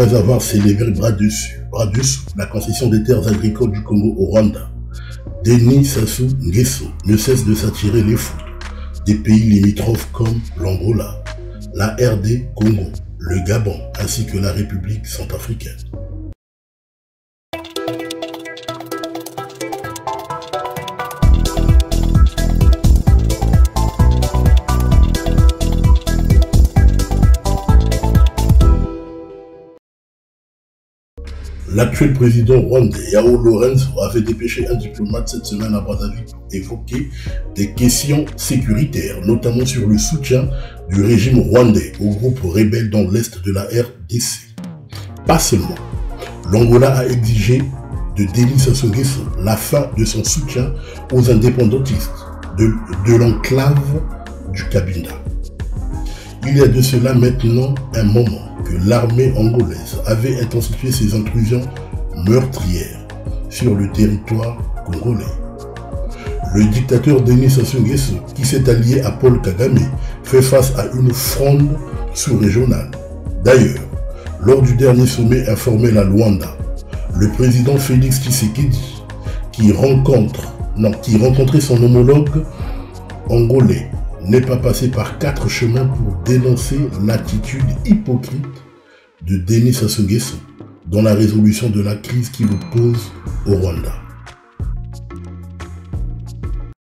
Après avoir célébré bras dessous la concession des terres agricoles du Congo au Rwanda, Denis Sassou Nguesso ne cesse de s'attirer les foudres des pays limitrophes comme l'Angola, la RD Congo, le Gabon ainsi que la République centrafricaine. L'actuel président rwandais Yao Lorenzo avait dépêché un diplomate cette semaine à Brazzaville pour évoquer des questions sécuritaires, notamment sur le soutien du régime rwandais aux groupes rebelles dans l'est de la RDC. Pas seulement. L'Angola a exigé de Denis Sassou la fin de son soutien aux indépendantistes de, de l'enclave du Cabinda. Il y a de cela maintenant un moment l'armée angolaise avait intensifié ses intrusions meurtrières sur le territoire congolais. Le dictateur Denis Sassou qui s'est allié à Paul Kagame, fait face à une fronde sous-régionale. D'ailleurs, lors du dernier sommet informel à Luanda, le président Félix Tshisekedi, qui rencontrait son homologue angolais n'est pas passé par quatre chemins pour dénoncer l'attitude hypocrite de Denis Sassou dans la résolution de la crise qui le pose au Rwanda.